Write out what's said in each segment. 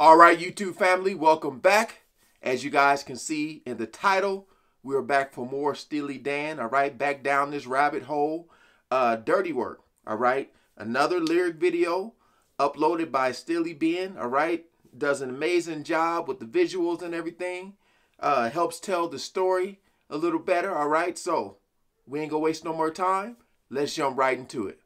All right, YouTube family, welcome back. As you guys can see in the title, we're back for more Steely Dan, all right? Back down this rabbit hole. Uh, Dirty Work, all right? Another lyric video uploaded by Steely Ben, all right? Does an amazing job with the visuals and everything. Uh, helps tell the story a little better, all right? So, we ain't gonna waste no more time. Let's jump right into it.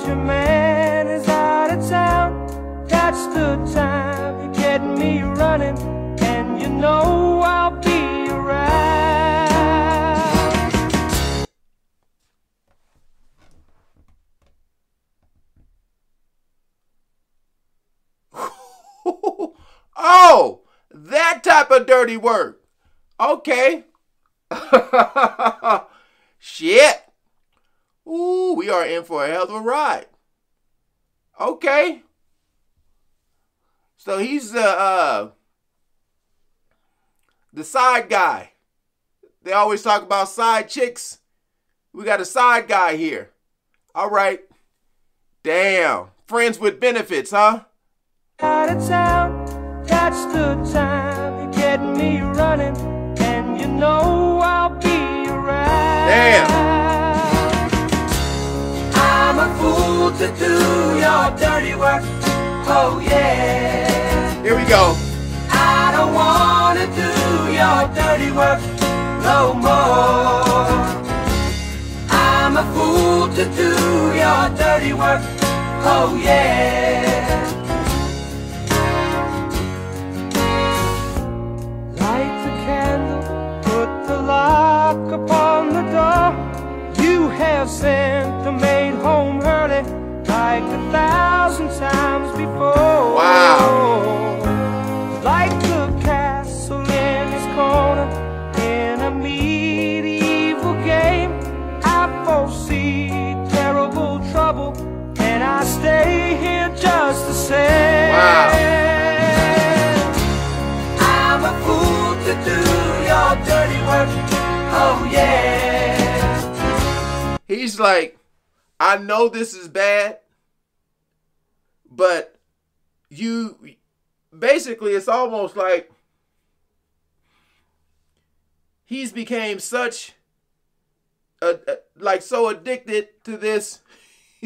Cause your man is out of town, that's the time you get me running, and you know I'll be around. oh, that type of dirty work. Okay. in for a hell of a ride. Okay. So he's the uh the side guy. They always talk about side chicks. We got a side guy here. All right. Damn. Friends with benefits, huh? out of town. That's the time you get me running, and you know I'll be around. Damn. To do your dirty work. Oh yeah. Here we go. I don't wanna do your dirty work no more. I'm a fool to do your dirty work. Oh yeah. Like a thousand times before. Wow. Like the castle in his corner in a medieval game. I foresee terrible trouble, and I stay here just the same. Wow. I'm a fool to do your dirty work. Oh yeah. He's like, I know this is bad, but you basically it's almost like he's became such a, a- like so addicted to this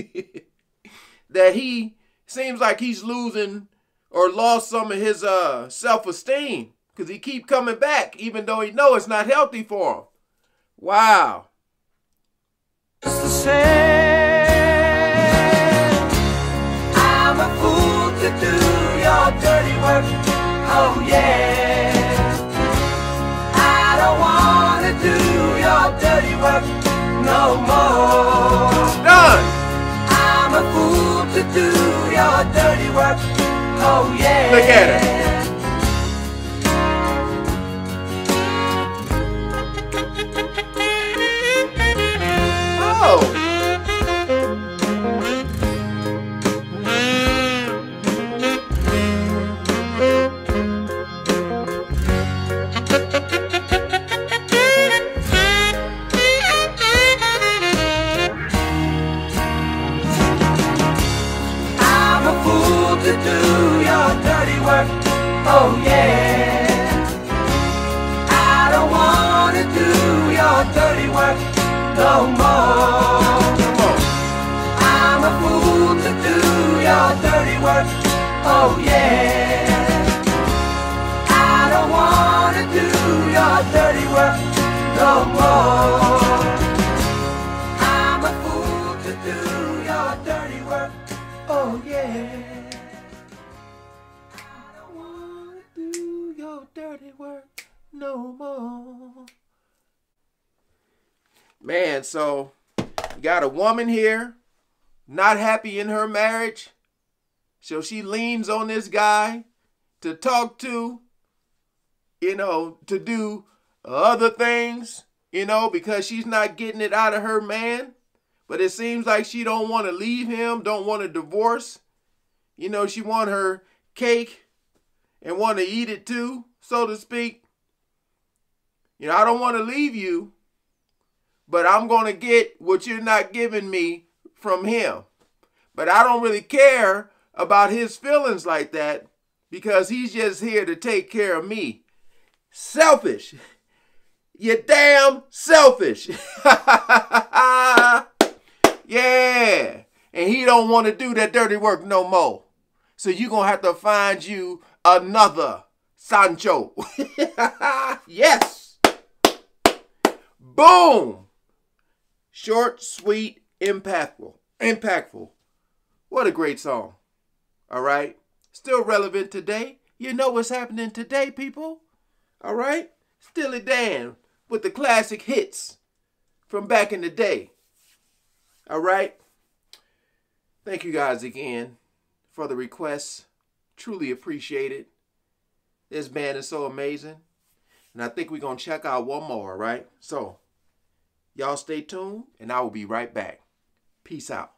that he seems like he's losing or lost some of his uh self-esteem. Because he keep coming back even though he know it's not healthy for him. Wow work. Oh yeah. I don't wanna do your dirty work no more. done I'm a fool to do your dirty work. Oh yeah. Look at her. Oh yeah. I don't wanna do your dirty work no more. I'm a fool to do your dirty work. Oh yeah. I don't wanna do your dirty work no more. No more. Man, so you got a woman here, not happy in her marriage. So she leans on this guy to talk to, you know, to do other things, you know, because she's not getting it out of her man. But it seems like she don't want to leave him, don't want a divorce. You know, she want her cake and want to eat it too, so to speak. You know, I don't want to leave you, but I'm going to get what you're not giving me from him. But I don't really care about his feelings like that because he's just here to take care of me. Selfish. You damn selfish. yeah. And he don't want to do that dirty work no more. So you're going to have to find you another Sancho. yes. Boom. Short, sweet, impactful. Impactful. What a great song. All right? Still relevant today. You know what's happening today, people. All right? Steely Dan with the classic hits from back in the day. All right? Thank you guys again for the requests. Truly appreciate it. This band is so amazing. And I think we're going to check out one more, right? So, y'all stay tuned, and I will be right back. Peace out.